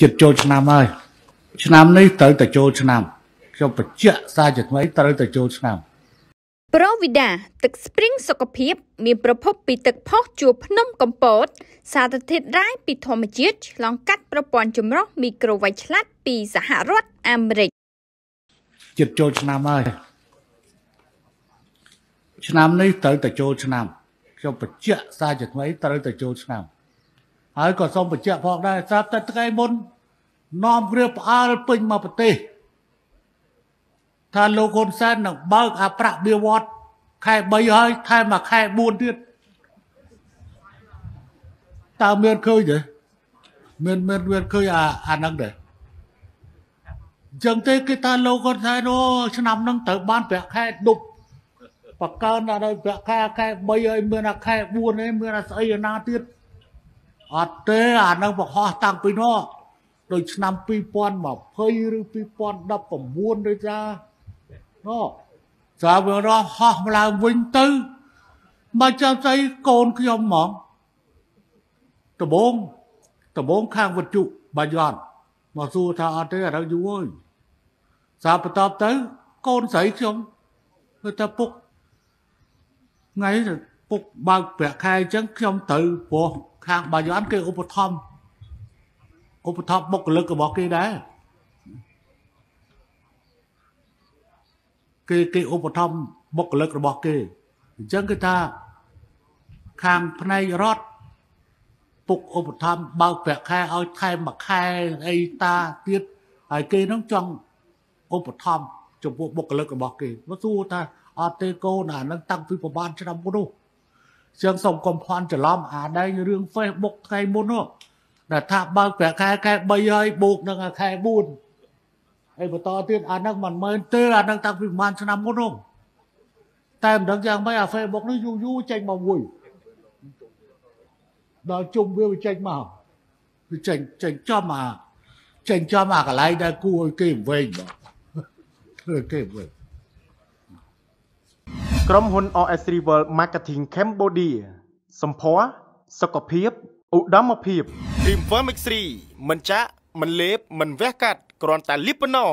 ចិត្តចូលឆ្នាំហើយឆ្នាំនេះត្រូវតែចូលឆ្នាំខ្ញុំបញ្ជាក់សារជាថ្មីត្រូវតែចូលឆ្នាំប្រូវីដាទឹកស្ព្រីងសុខភាព មានប្រភពពីទឹកផុសជួរភ្នំកំពត សារធាតុរ៉ែពីធម្មជាតិឆ្លងកាត់ប្រព័ន្ធចម្រោះមីក្រូវ៉ាច់ឆ្លាតពីសហរដ្ឋអាមេរិកចិត្តចូលឆ្នាំហើយឆ្នាំនេះត្រូវតែចូលឆ្នាំខ្ញុំបញ្ជាក់សារជាថ្មីត្រូវតែចូលឆ្នាំ ហើយក៏សូមបញ្ជាក់ផងដែរស្រាប់តែថ្ងៃមុននាំគ្រាផ្អើលពេញមកប្រទេសថាលោកហ៊ុនសែននឹងបើកអាប្រាក់បៀវត្តខែ3ហើយថែមមួយខែ4ទៀតតើមានឃើញទេមានមានមានឃើញអាអាហ្នឹងទេចឹងទេគេថាលោកគាត់ថាអូឆ្នាំហ្នឹងត្រូវបានប្រាក់ខែដប់បកកើនដល់ប្រាក់ខែខែ3ហើយមានអាខែ4ឯងមានអាស្អីឯណាទៀត អត់ទេអាហ្នឹងបង្ហោះតាំងពីនោះដូចឆ្នាំ2020ឬ2019ឬថានោះស្រាប់វារស់ហោះមកឡើងវិញទៅមកចាំស្អីកូនខ្ញុំហ្មងដបងដបងខាងវត្ថុបាយ័នមកសួរថាអត់ទេអារយូរហើយសាបន្ទាប់ទៅកូនស្រីខ្ញុំគឺថាពុកថ្ងៃពុកបើកប្រាក់ខែអញ្ចឹងខ្ញុំត្រូវព្រោះ ខាងបាយ័នគេឧបត្ថម្ភឧបត្ថម្ភបុគ្គលិករបស់គេដែរគេគេឧបត្ថម្ភបុគ្គលិករបស់គេអញ្ចឹងគឺថាខាងផ្នែករដ្ឋពុកឧបត្ថម្ភបើកប្រាក់ខែឲ្យថែមមួយខែអីតាទៀតហើយគេនឹងចង់ឧបត្ថម្ភចំពោះបុគ្គលិករបស់គេមកសួរថាអត់ទេកូនអានឹងតាំងពីប្រហែលឆ្នាំមុន នោះជាងសូមកុំភ័ន្តច្រឡំអាដែងរឿង Facebook ថ្ងៃមុននោះដែលថាបើកប្រាក់ខែខែ3ហើយបូកនឹងខែ4ហើយបន្តទៀតអានឹងមិនមែនទេអានឹងតាំងពីប្រហែលឆ្នាំមុននោះតែមិនដឹងយ៉ាងម៉េចអា Facebook នេះយូរយូរចេញមកមួយដល់ជុំវាវាចេញមកវាចេញចេញចំអាចេញចំអាកន្លែងដែលគួរឲ្យគេវិញបងធ្វើគេវិញ ក្រុមហ៊ុន RS Rival Marketing Cambodia សម្ភារសុខភាពឧត្តមភាព Dream Firm X3 មិនចាក់មិនលេបមិនវះកាត់គ្រាន់តែលាបប៉ុណ្ណោះ